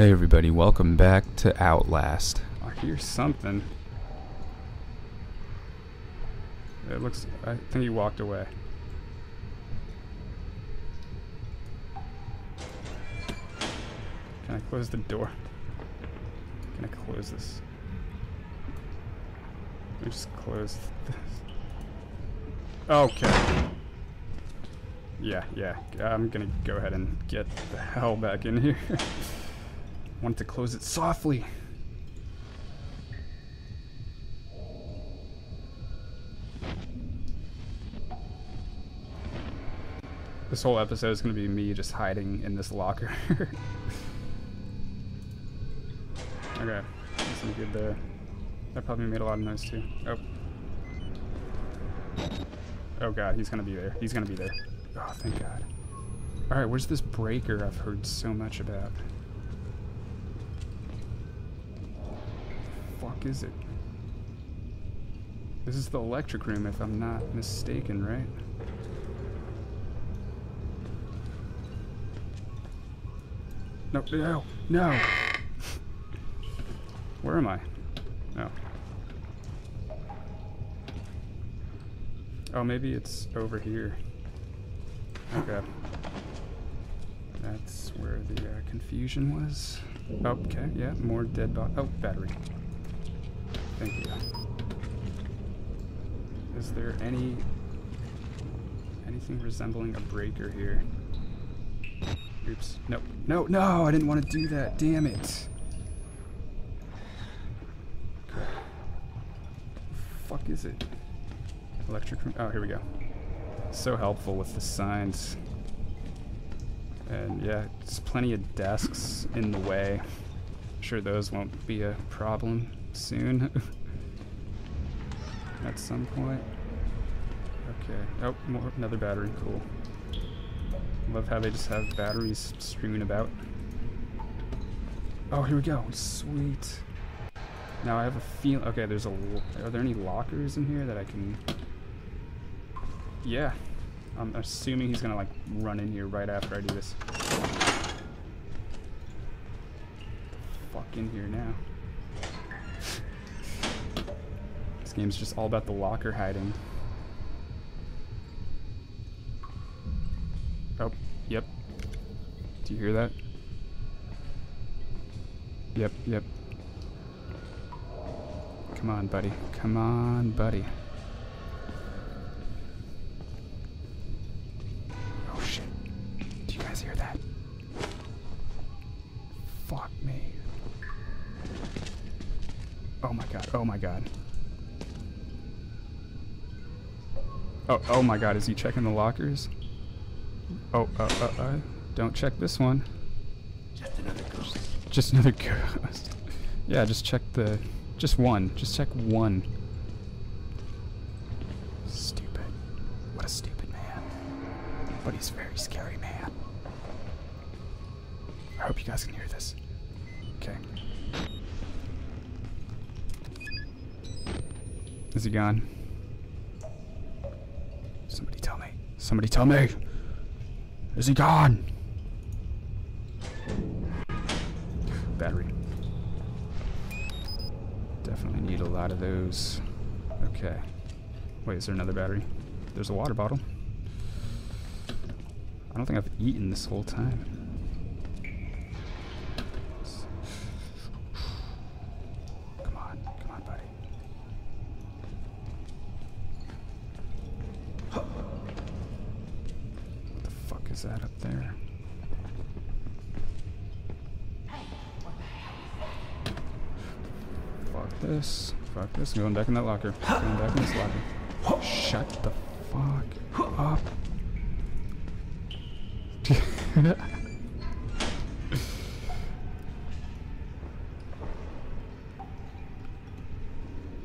Hey everybody, welcome back to Outlast. I hear something. It looks, I think he walked away. Can I close the door? Can I close this? Me just close this. Okay. Yeah, yeah. I'm gonna go ahead and get the hell back in here. Want to close it softly. This whole episode is going to be me just hiding in this locker. okay, that's good there. That probably made a lot of noise too. Oh. Oh god, he's going to be there. He's going to be there. Oh, thank god. Alright, where's this breaker I've heard so much about? Fuck is it? This is the electric room if I'm not mistaken, right? No, no, no! Where am I? Oh. Oh, maybe it's over here. Okay. That's where the uh, confusion was. Okay, yeah, more dead. Oh, battery. Thank you. Is there any... anything resembling a breaker here? Oops. No. No, no! I didn't want to do that. Damn it. fuck is it? Electric room. Oh, here we go. So helpful with the signs. And yeah, there's plenty of desks in the way. I'm sure those won't be a problem soon. At some point. Okay. Oh, more another battery. Cool. Love how they just have batteries streaming about. Oh, here we go. Sweet. Now I have a feel. Okay, there's a. Are there any lockers in here that I can? Yeah. I'm assuming he's gonna like run in here right after I do this. Fuck in here now. This game's just all about the locker hiding. Oh, yep. Do you hear that? Yep, yep. Come on, buddy. Come on, buddy. Oh, oh my god. Is he checking the lockers? Oh, uh, uh, uh. Don't check this one. Just another ghost. Just another ghost. yeah, just check the... Just one. Just check one. Stupid. What a stupid man. But he's a very scary man. I hope you guys can hear this. Okay. Is he gone? Somebody tell me! Is he gone? Battery. Definitely need a lot of those. Okay. Wait, is there another battery? There's a water bottle. I don't think I've eaten this whole time. Come on, come on, buddy. Is that up there? Fuck this. Fuck this. Going back in that locker. Going back in this locker. Shut the fuck up.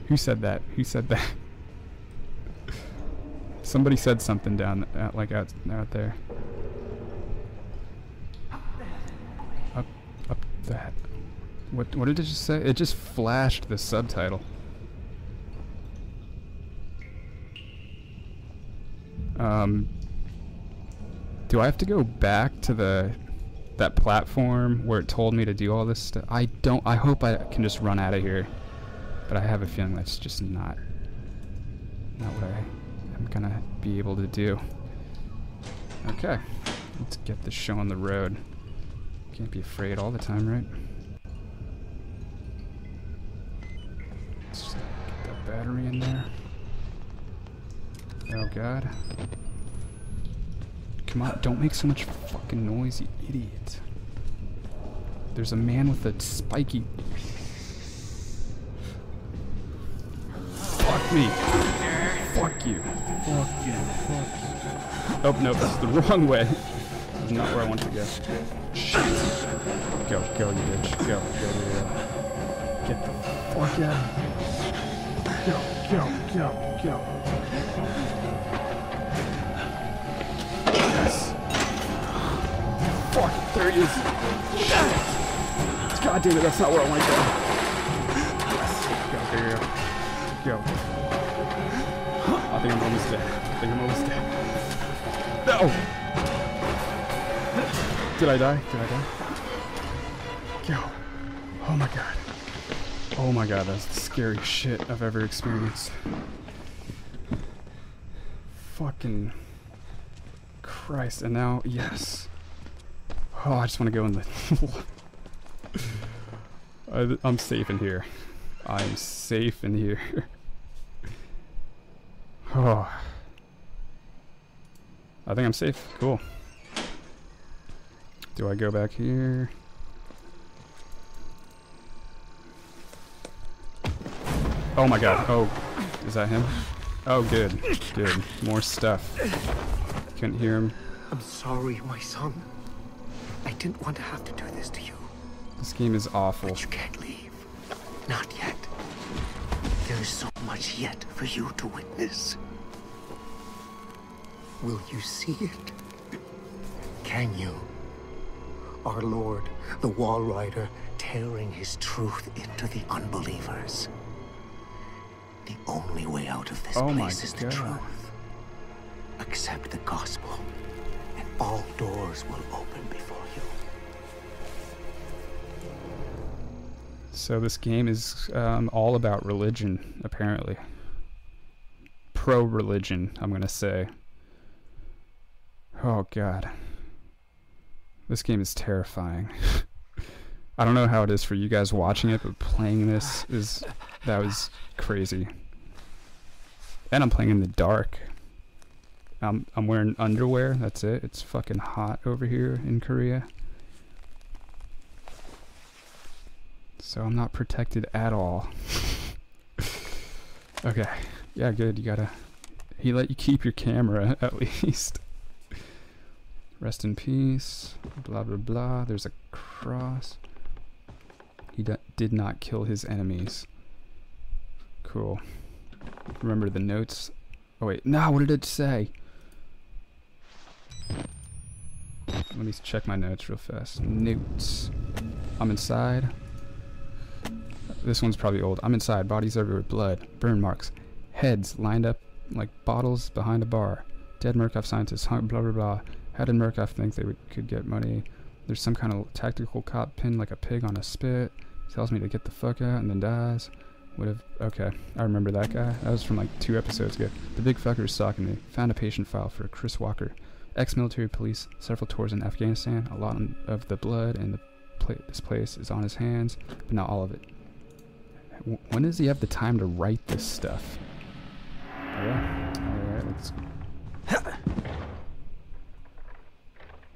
Who said that? Who said that? Somebody said something down, out, like out, out there. Up, up that. What, what did it just say? It just flashed the subtitle. Um, do I have to go back to the that platform where it told me to do all this stuff. I don't. I hope I can just run out of here, but I have a feeling that's just not not what I am gonna be able to do. Okay, let's get this show on the road. Can't be afraid all the time, right? Let's get that battery in there. Oh god. Come on, don't make so much fucking noise, you idiot. There's a man with a spiky... Fuck me. Fuck you. Fuck you. Fuck you. Oh, no, this is the wrong way. This is not where I want to go. Shit. Go, go, you bitch. Go, go, go. Get the fuck out. Go, go, go, go. Yes. Fuck, there he is. God damn it, that's not where I want to go. Yes. Go, there you go. Go. I think I'm almost dead. I think I'm almost dead. No! Did I die? Did I die? Go. Oh my god. Oh my god, that's the scariest shit I've ever experienced. Fucking Christ, and now, yes. Oh, I just want to go in the... I, I'm safe in here. I'm safe in here. oh. I think I'm safe. Cool. Do I go back here? Oh my god. Oh, is that him? Oh, good. Good. More stuff. Couldn't hear him. I'm sorry, my son. I didn't want to have to do this to you. This game is awful. But you can't leave. Not yet. There is so much yet for you to witness. Will you see it? Can you? Our Lord, the Walrider, tearing his truth into the unbelievers. The only way out of this Oh place is the truth. Accept the gospel, and all doors will open before you. So this game is um, all about religion, apparently. Pro-religion, I'm gonna say. Oh god. This game is terrifying. I don't know how it is for you guys watching it, but playing this is that was crazy. And I'm playing in the dark. I'm I'm wearing underwear. That's it. It's fucking hot over here in Korea. So I'm not protected at all. okay. Yeah, good. You gotta. He let you keep your camera at least. Rest in peace. Blah blah blah. There's a cross. He did not kill his enemies. Cool. Remember the notes. Oh wait, no. What did it say? Let me check my notes real fast. Notes. I'm inside. This one's probably old. I'm inside. Bodies everywhere. Blood. Burn marks. Heads lined up like bottles behind a bar. Dead Murkoff scientists. Blah blah blah. How did Murkoff think they would, could get money? There's some kind of tactical cop pinned like a pig on a spit. Tells me to get the fuck out and then dies. Would have. Okay, I remember that guy. That was from like two episodes ago. The big fucker is stalking me. Found a patient file for Chris Walker. Ex-military police. Several tours in Afghanistan. A lot of the blood in the pla- this place is on his hands, but not all of it. W- when does he have the time to write this stuff? Yeah. All right. Let's.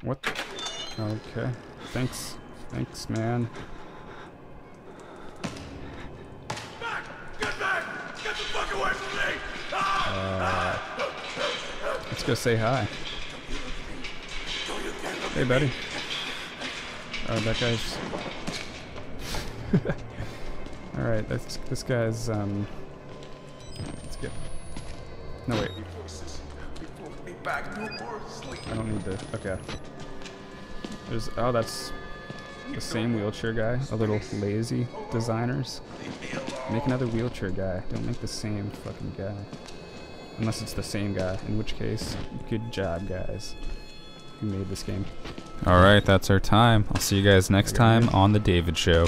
What? Okay. Thanks. Thanks, man. Uh, let's go say hi. Hey, buddy. Oh, that guy's. All right, that's this guy's. Um, let's get. No wait. I don't need the. Okay. There's. Oh, that's the same wheelchair guy. A little lazy designers. Make another wheelchair guy. Don't make the same fucking guy. Unless it's the same guy, in which case, good job, guys. who made this game. All right, that's our time. I'll see you guys next time on the David Show.